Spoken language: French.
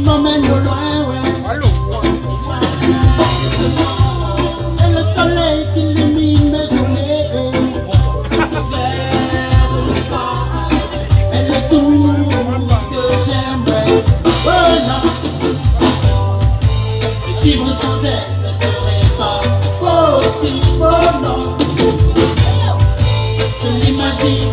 m'emmène au loin, ouais. Et le soleil qui illumine mes journées. Elle est tout que j'aimerais. Vivre sans elle ne serait pas possible, oh non. Je l'imagine